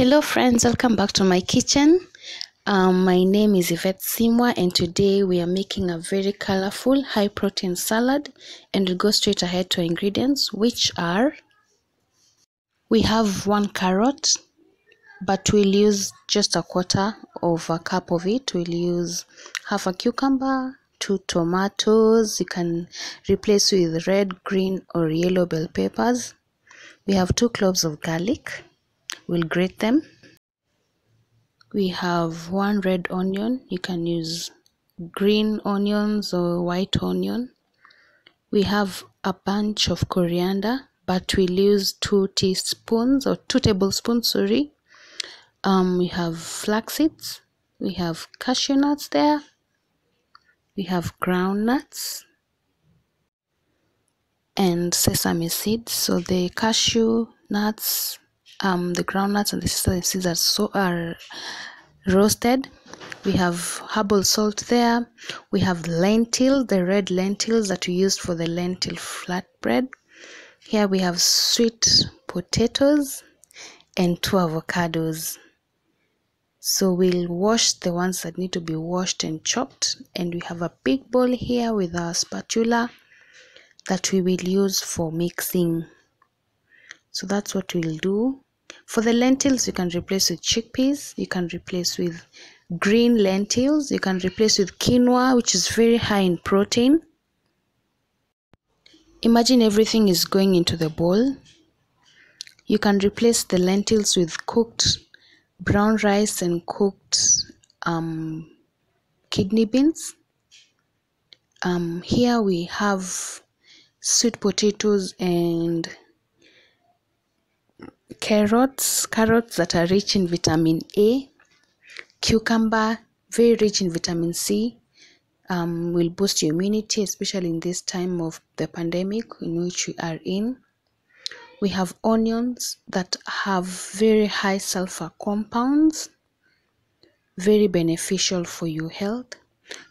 Hello, friends, welcome back to my kitchen. Um, my name is Yvette Simwa, and today we are making a very colorful high protein salad. And we'll go straight ahead to ingredients, which are we have one carrot, but we'll use just a quarter of a cup of it. We'll use half a cucumber, two tomatoes. You can replace with red, green, or yellow bell peppers. We have two cloves of garlic. We'll grate them. We have one red onion. You can use green onions or white onion. We have a bunch of coriander, but we'll use two teaspoons or two tablespoons, sorry. Um, we have flax seeds. We have cashew nuts there. We have ground nuts and sesame seeds. So the cashew nuts, um, the groundnuts and the sesame seeds are so are roasted. We have herbal salt there. We have lentil, the red lentils that we used for the lentil flatbread. Here we have sweet potatoes and two avocados. So we'll wash the ones that need to be washed and chopped. And we have a big bowl here with our spatula that we will use for mixing. So that's what we'll do. For the lentils, you can replace with chickpeas. You can replace with green lentils. You can replace with quinoa, which is very high in protein. Imagine everything is going into the bowl. You can replace the lentils with cooked brown rice and cooked um, kidney beans. Um, here we have sweet potatoes and carrots, carrots that are rich in vitamin A, cucumber, very rich in vitamin C, um, will boost your immunity, especially in this time of the pandemic in which we are in. We have onions that have very high sulfur compounds, very beneficial for your health.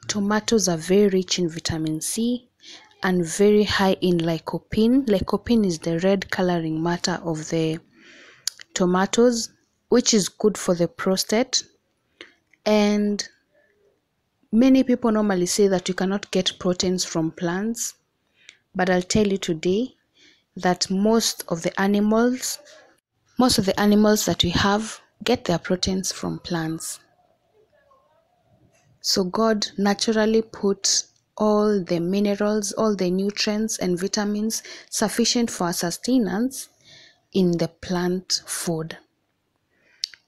Tomatoes are very rich in vitamin C and very high in lycopene. Lycopene is the red coloring matter of the tomatoes, which is good for the prostate. And many people normally say that you cannot get proteins from plants, but I'll tell you today that most of the animals, most of the animals that we have get their proteins from plants. So God naturally put all the minerals, all the nutrients and vitamins sufficient for sustenance in the plant food.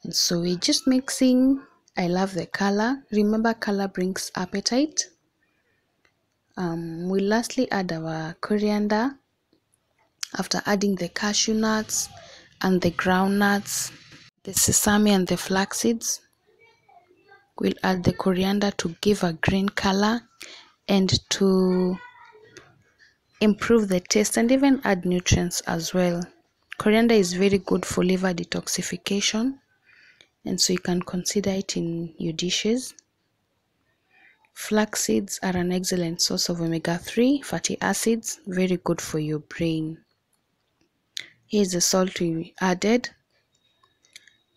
And so we're just mixing. I love the color. Remember, color brings appetite. Um, we lastly add our coriander after adding the cashew nuts and the ground nuts, the sesame and the flax seeds. We'll add the coriander to give a green color and to improve the taste and even add nutrients as well. Coriander is very good for liver detoxification, and so you can consider it in your dishes. Flax seeds are an excellent source of omega 3 fatty acids, very good for your brain. Here's the salt we added.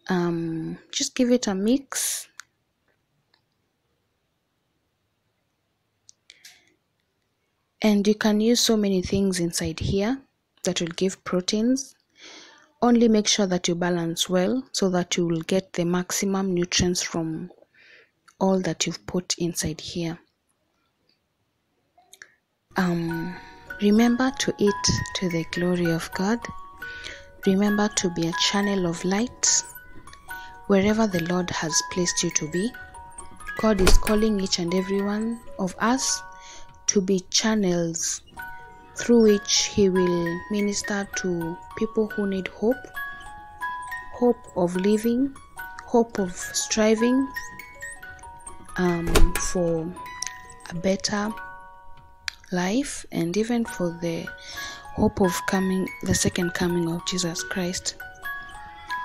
Um, just give it a mix. And you can use so many things inside here that will give proteins only make sure that you balance well so that you will get the maximum nutrients from all that you've put inside here. Um remember to eat to the glory of god. Remember to be a channel of light wherever the lord has placed you to be. God is calling each and every one of us to be channels through which he will minister to people who need hope hope of living hope of striving um, for a better life and even for the hope of coming the second coming of jesus christ.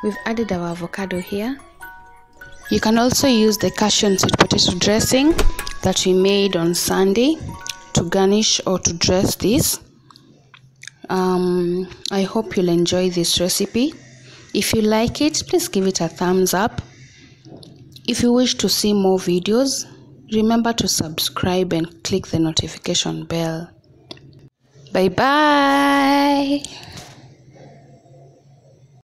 We've added our avocado here. You can also use the cashew sweet potato dressing that we made on sunday to garnish or to dress this um, i hope you'll enjoy this recipe If you like it, please give it a thumbs up. If you wish to see more videos, remember to subscribe and click the notification bell. Bye bye.